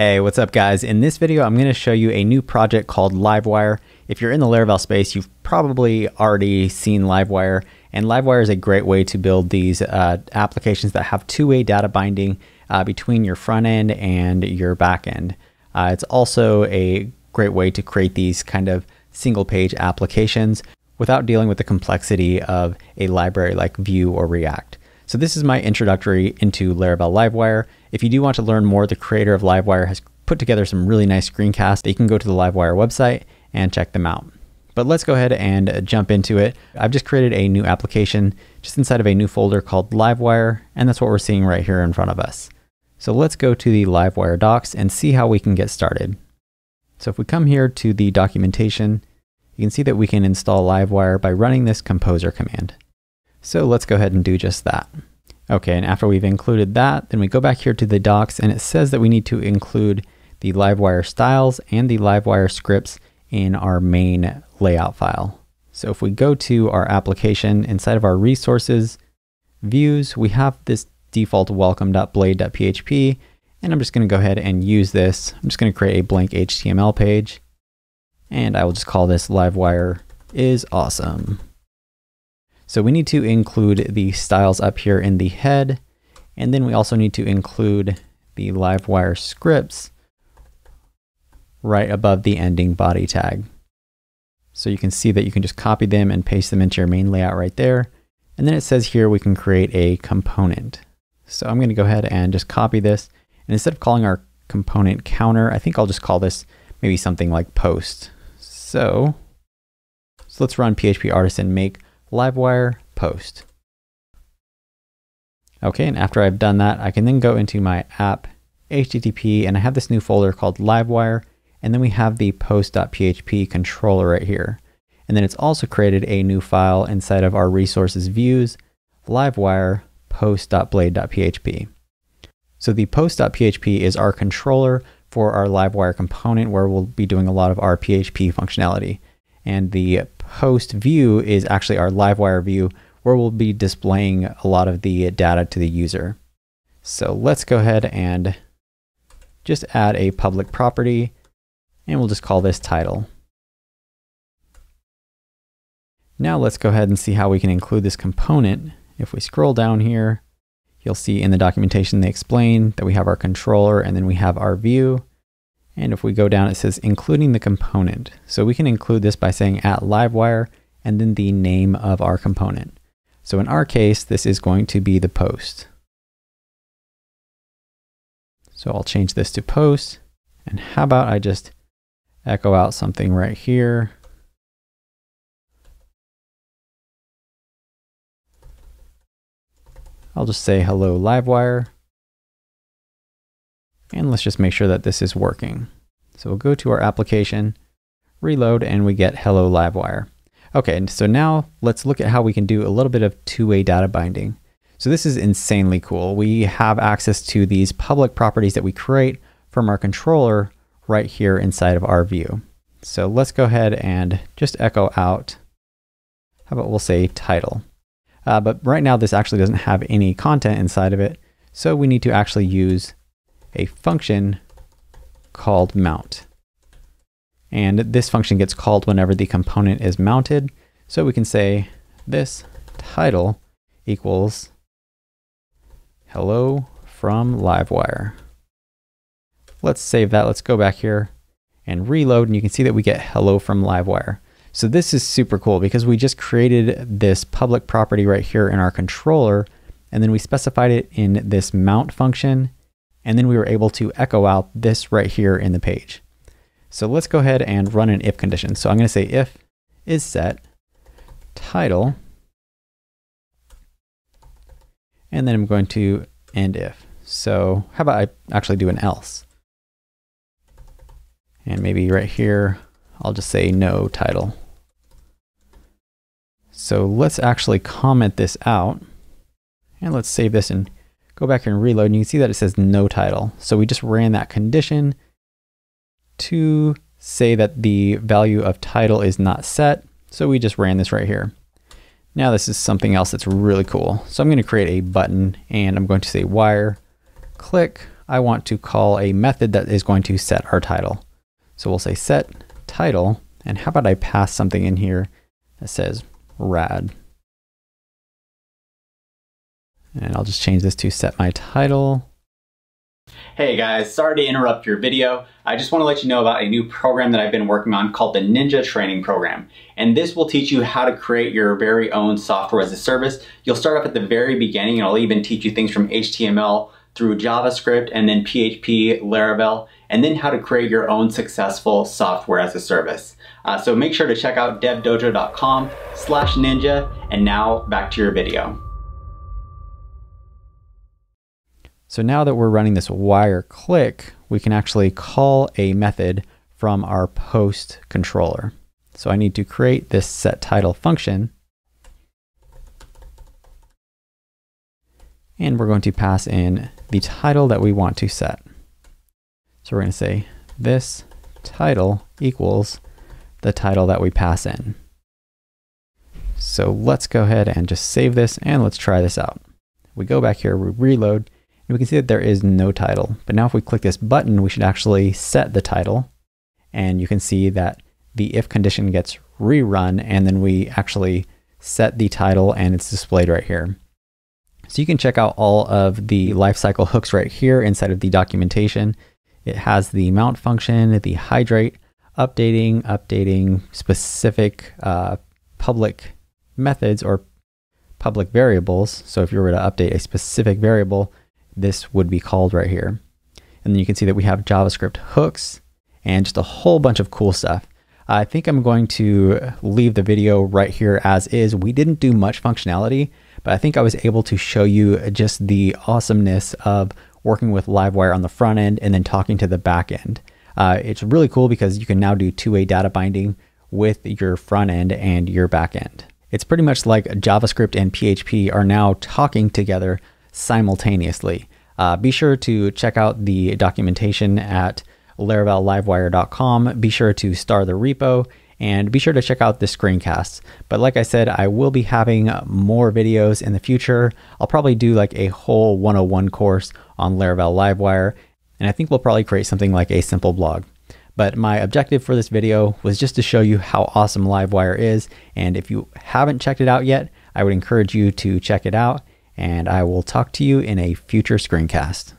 Hey, what's up guys? In this video, I'm going to show you a new project called Livewire. If you're in the Laravel space, you've probably already seen Livewire, and Livewire is a great way to build these uh, applications that have two-way data binding uh, between your front end and your back end. Uh, it's also a great way to create these kind of single page applications without dealing with the complexity of a library like Vue or React. So this is my introductory into Laravel Livewire. If you do want to learn more, the creator of Livewire has put together some really nice screencasts. You can go to the Livewire website and check them out. But let's go ahead and uh, jump into it. I've just created a new application just inside of a new folder called Livewire, and that's what we're seeing right here in front of us. So let's go to the Livewire docs and see how we can get started. So if we come here to the documentation, you can see that we can install Livewire by running this composer command. So let's go ahead and do just that. Okay, and after we've included that, then we go back here to the docs and it says that we need to include the Livewire styles and the Livewire scripts in our main layout file. So if we go to our application inside of our resources, views, we have this default welcome.blade.php, and I'm just going to go ahead and use this. I'm just going to create a blank HTML page, and I will just call this Livewire is awesome. So we need to include the styles up here in the head, and then we also need to include the Livewire scripts right above the ending body tag. So you can see that you can just copy them and paste them into your main layout right there. And then it says here we can create a component. So I'm going to go ahead and just copy this. And instead of calling our component counter, I think I'll just call this maybe something like post. So, so let's run PHP artisan make Livewire post. Okay, and after I've done that, I can then go into my app HTTP and I have this new folder called Livewire and then we have the post.php controller right here. And then it's also created a new file inside of our resources views, Livewire post.blade.php. So the post.php is our controller for our Livewire component where we'll be doing a lot of our PHP functionality. And the post view is actually our Livewire view where we'll be displaying a lot of the data to the user. So let's go ahead and just add a public property and we'll just call this title. Now let's go ahead and see how we can include this component. If we scroll down here, you'll see in the documentation they explain that we have our controller and then we have our view. And if we go down, it says including the component. So we can include this by saying at livewire and then the name of our component. So in our case, this is going to be the post. So I'll change this to post. And how about I just echo out something right here. I'll just say hello Livewire. And let's just make sure that this is working. So we'll go to our application, reload, and we get hello Livewire. Okay, and so now let's look at how we can do a little bit of two-way data binding. So this is insanely cool. We have access to these public properties that we create from our controller right here inside of our view. So let's go ahead and just echo out. How about we'll say title. Uh, but right now this actually doesn't have any content inside of it. So we need to actually use a function called mount. And this function gets called whenever the component is mounted. So we can say this title equals hello from Livewire. Let's save that. Let's go back here and reload and you can see that we get hello from Livewire. So this is super cool because we just created this public property right here in our controller and then we specified it in this mount function and then we were able to echo out this right here in the page. So let's go ahead and run an if condition. So I'm going to say if is set title and then I'm going to end if. So how about I actually do an else? And maybe right here, I'll just say no title. So let's actually comment this out. And let's save this and go back and reload. And you can see that it says no title. So we just ran that condition to say that the value of title is not set. So we just ran this right here. Now this is something else that's really cool. So I'm going to create a button and I'm going to say wire click I want to call a method that is going to set our title. So we'll say set title, and how about I pass something in here that says rad. And I'll just change this to set my title. Hey guys, sorry to interrupt your video. I just want to let you know about a new program that I've been working on called the Ninja Training Program. And this will teach you how to create your very own software as a service. You'll start off at the very beginning and I'll even teach you things from HTML through JavaScript and then PHP, Laravel, and then how to create your own successful software as a service. Uh, so make sure to check out devdojo.com slash ninja. And now back to your video. So now that we're running this wire click, we can actually call a method from our post controller. So I need to create this set title function. And we're going to pass in the title that we want to set. So we're going to say this title equals the title that we pass in. So let's go ahead and just save this and let's try this out. We go back here, we reload, and we can see that there is no title. But now if we click this button, we should actually set the title. And you can see that the if condition gets rerun and then we actually set the title and it's displayed right here. So you can check out all of the lifecycle hooks right here inside of the documentation. It has the mount function, the hydrate, updating, updating specific uh, public methods or public variables. So if you were to update a specific variable, this would be called right here. And then you can see that we have JavaScript hooks and just a whole bunch of cool stuff. I think I'm going to leave the video right here as is. We didn't do much functionality, but I think I was able to show you just the awesomeness of working with Livewire on the front end and then talking to the back end. Uh, it's really cool because you can now do two-way data binding with your front end and your back end. It's pretty much like JavaScript and PHP are now talking together simultaneously. Uh, be sure to check out the documentation at laravellivewire.com. Be sure to star the repo and be sure to check out the screencasts. But like I said, I will be having more videos in the future. I'll probably do like a whole 101 course on Laravel Livewire, and I think we'll probably create something like a simple blog. But my objective for this video was just to show you how awesome Livewire is, and if you haven't checked it out yet, I would encourage you to check it out, and I will talk to you in a future screencast.